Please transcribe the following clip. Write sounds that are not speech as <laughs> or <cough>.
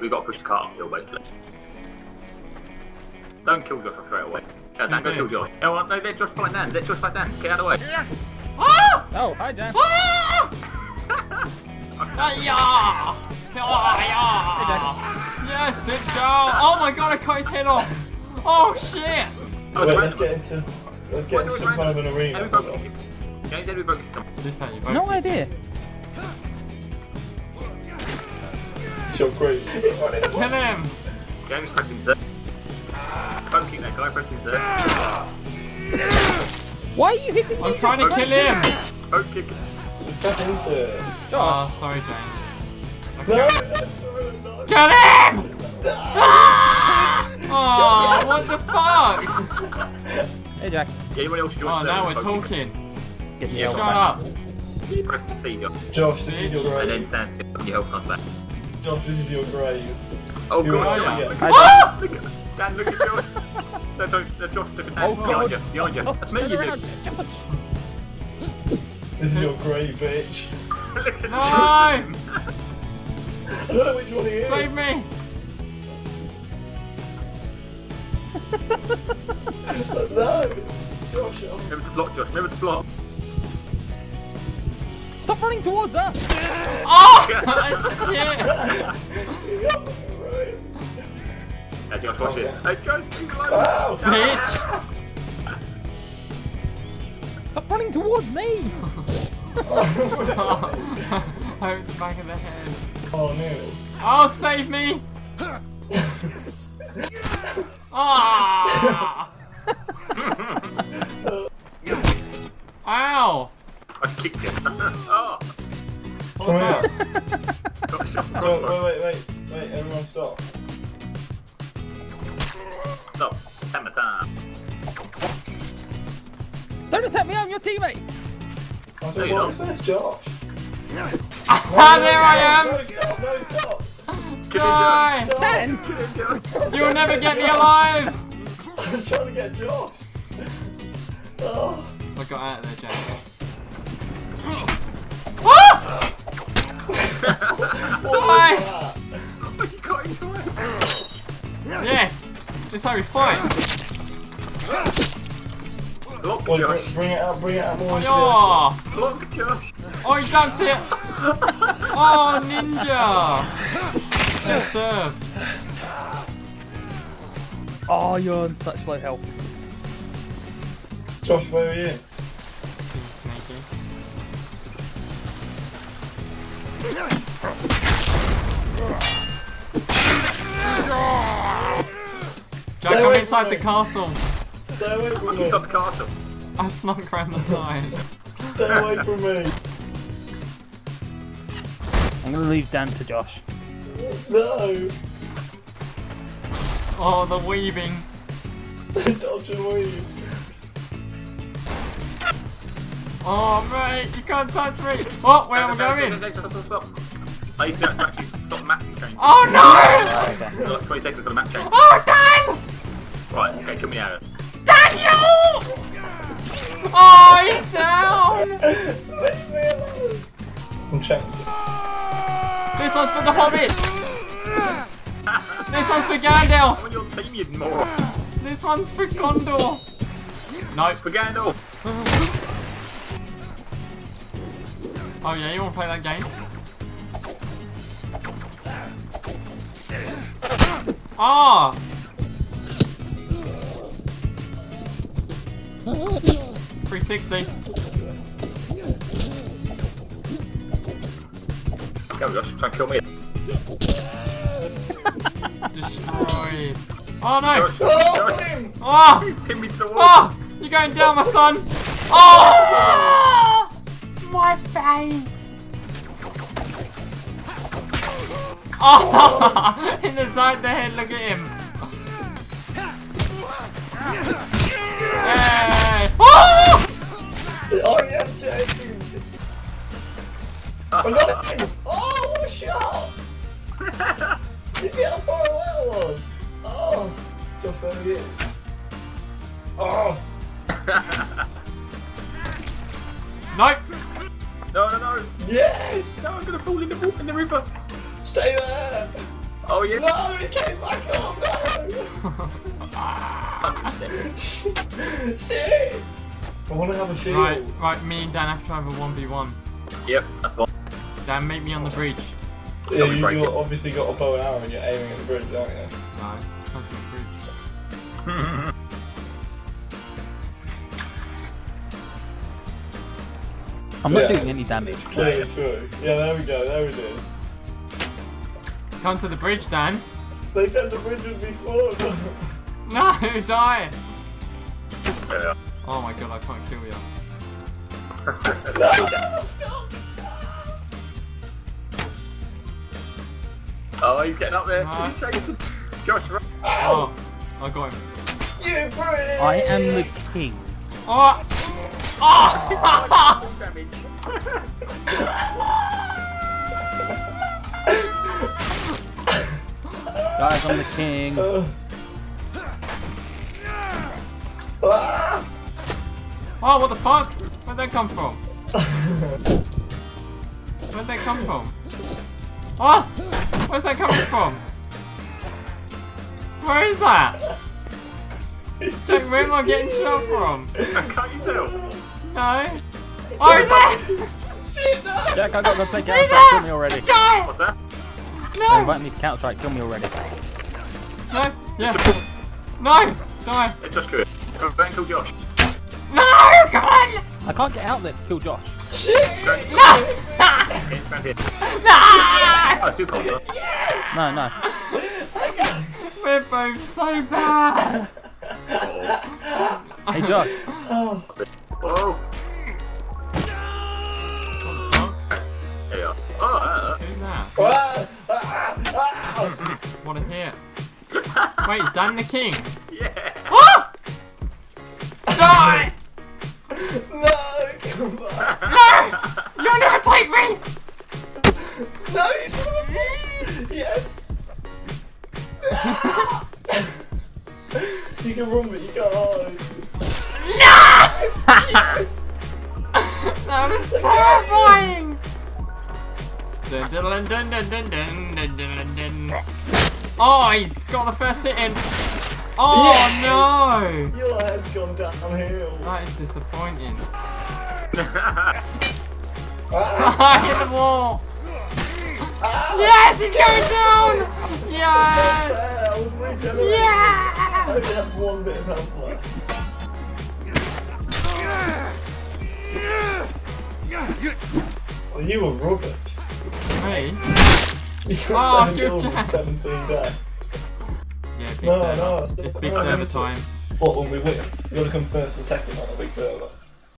We've got to push the cart uphill, basically. Don't kill Josh straight away. Yeah, don't go kill this? Josh. No, no, let Josh fight Dan. Let Josh fight Dan. Get out of the way. Ah! Oh, hi, Dan. Ah! <laughs> Ah, yeah! Ah, yeah! Yes, sit down! Oh my god, I cut his head off! Oh shit! Oh, Wait, let's get into let's get do into it some kind of an arena. Every broken kick. James, every broken kick. This time you both No kick. idea. It's your great. Kill him! James pressing sir. Broken kick that guy pressing sir. Why are you hitting me? I'm trying to kill him! Broken kick. Just get into Oh, sorry, James. No. Kill him! Ah! Oh, what the fuck? hey, Jack. Yeah, anyone else join Oh, now we're talking. Get me Yeah, out Shut up. Press C, Josh. Josh, this is your And then stand still when your health comes back. Josh, <laughs> this is your grave. Oh You god, are, Josh, yeah. look Hi, at Dan. Ah! Look at Dan, look at Josh. No, don't, no, Josh, look at Dan. Oh, behind God. you, behind you. That's me, you around, do. This is your grave, bitch. Look at No! I don't know which one he is. Save me! <laughs> No. Josh, oh. Remember to block, Josh. Remember to block. Stop running towards us. Oh! <laughs> Shit! Yeah, Josh, watch this. Hey, Josh, he's alive. Ow! Bitch! Stop running towards me. <laughs> Hurt the back of the head. Oh no. Oh, save me! <laughs> Ah! Stop. Hammer time. Don't attack me. I'm your teammate. I No, you don't. this, Josh? Ah, there I am! No, stop, no, stop! Kill Die! Stop. Dan. him, Josh. You'll never get me alive! <laughs> I was trying to get Josh. Oh. I got out of there, Jack. <laughs> Ah! Die! Oh, <laughs> you got him twice. Yes! This is how we fight! Block, Wait, Josh. bring, bring it out, bring it out more. Oh! Block, Josh. Oh, he dunked it! <laughs> Oh, ninja! Yes, sir. Oh, you're on such low health. Josh, where are you? Sneaky. Jack, Stay I'm away inside from the castle. Stay away from me. He's the castle. I snuck around the side. Stay away from me. I'm gonna leave Dan to Josh. No. Oh, the weaving. <laughs> Dodge and weave. Oh, mate, you can't touch me. Oh, where am I going? stop, stop, stop, stop. I need to actually stop the map change. Oh, no! Okay. 20 seconds for the map change. Oh, Dan! Right, okay, get me out of it. Daniel! Oh, he's down! I'm checking. This one's for the Hobbit! this one's for Gandalf! I'm your team, you moron! This one's for Gondor! No. For Gandalf! oh yeah, you wanna play that game? Ah! Oh. 360. Go, Josh, try and kill me. <laughs> Destroyed. Oh no! Josh, oh, Josh. Him. oh! Hit me to oh, the wall. Oh! You're going down, my son! <laughs> Oh! My face! Oh! <laughs> In the side of the head, look at him! Josh, where are? Oh, <laughs> Nope! No, no, no. yes! No, I'm gonna fall in the, wa- in the river. Stay there! Oh, Oh, yeah. No, it came back on. No. <laughs> Shit. I want to have a shield. right, right, me and Dan have to have a 1v1. Yep, that's fine. Dan, meet me on the bridge. Yeah, you, breaking. you obviously got a bow and arrow and you're aiming at the bridge, aren't you? No, come to the bridge. <laughs> I'm not Yeah. doing any damage. Clear through. Yeah, there we go, there we go. Come to the bridge, Dan. They said the bridge would be full. <laughs> No, die! yeah. Oh my god, I can't kill you. <laughs> no, no, stop. Oh, he's getting up there. No. He's shaking some. Josh, run. Oh, I got him. I am the king. Oh! Oh! Guys, I'm the king. Oh, what the fuck? Where'd that come from? Where'd that come from? Oh! Where's that coming from? Where is that? <laughs> Jack, where am I getting shot from? Can't you tell? No. Oh, is that? Shit! Jack, I got to take Is Counter Strike. Kill me already. Die! What's that? They No! invite me to Counter Strike. Kill me already. No! Yeah! No! Die! Hey, Josh, good. Go back and kill Josh. No! Come on! I can't get out there to kill Josh. Shit! Go and No! get round here. No! Oh, too cold, huh? No, no. We're both so bad! Hey, Josh. Oh, Whoa. There. Oh, uh, Who's that? ah, ah, ah. What a hit. Wait, is Dan the king? yeah. Ah! Die! No, come back. No! You'll never take me! No, you should Yes. <laughs> <laughs> you can run, but you can't hide. No! <laughs> That was terrifying! Dun, dun, dun, dun, dun, dun, dun, dun, dun, dun. Oh, he got the first hit in. Oh no! Your head's gone downhill. That is disappointing. <laughs> Ah, I hit the wall! ah. Yes, he's going down! Yes! There, I was regenerating. I Yeah! only have one bit of health left. Well, oh, you were rubbish. Me? <laughs> You ah, Oh, got good 7 kills job. 17 deaths. Yeah, big No, server. no, it's it's big server time. What, when we win? You gotta come first and second on a big server.